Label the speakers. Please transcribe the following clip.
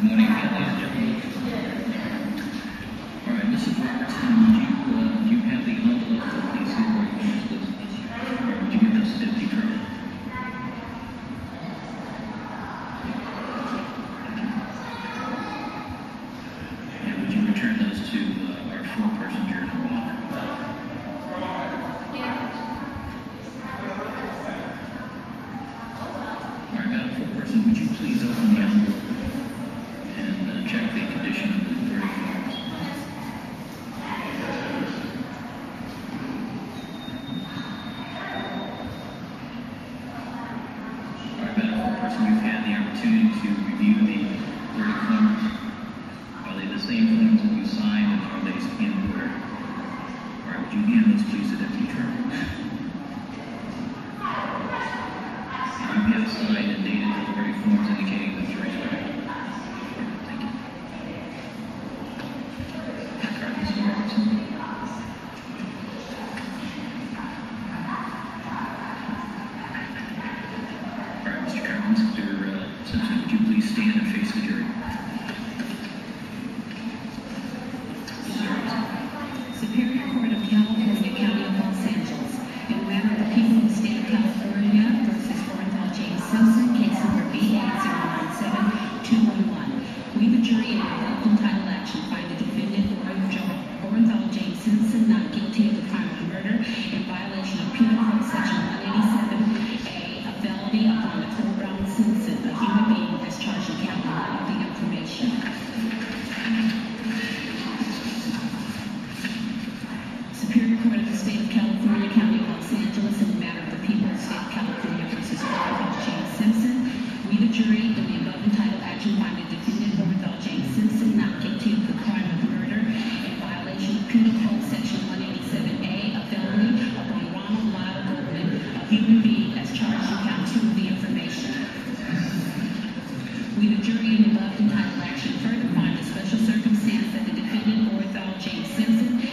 Speaker 1: Good morning ladies and gentlemen. All right, Mrs. Robertson, would you, uh, do you have the envelope of the supervisors list? Or would you give those to Deputy Colonel? And would you return those to uh, our four-person jury? All right, Madam Foreperson, would you please open the envelope and uh, check the condition of the verdict forms? All Foreperson, you've had the opportunity to review the verdict forms. Are they the same forms that you signed, and are they in order? Right, would you hand those please to Colonel? You have signed and dated the verdict forms indicating the verdict. Thank you. All right, Mr. Simpson, would you please stand and face the jury?
Speaker 2: Superior Court of California County of Los Angeles, in the matter of the people of the state of California versus Orenthal James Simpson, case number b097211 We, the jury, in a lawful title action, find the defendant Orenthal James Simpson not guilty of the crime of murder in violation of Penal Code Section 187. Superior Court of the State of California, County of Los Angeles, in the matter of the people of the State of California versus Orenthal James Simpson. We, the jury, in the above entitled action, find the defendant Orenthal James Simpson not guilty of the crime of murder in violation of Penal Code Section 187A, a felony upon Ronald Lyle Goldman, a human being as charged in count two of the information. We, the jury, in the above entitled action, further find the special circumstance that the defendant, Orenthal James Simpson,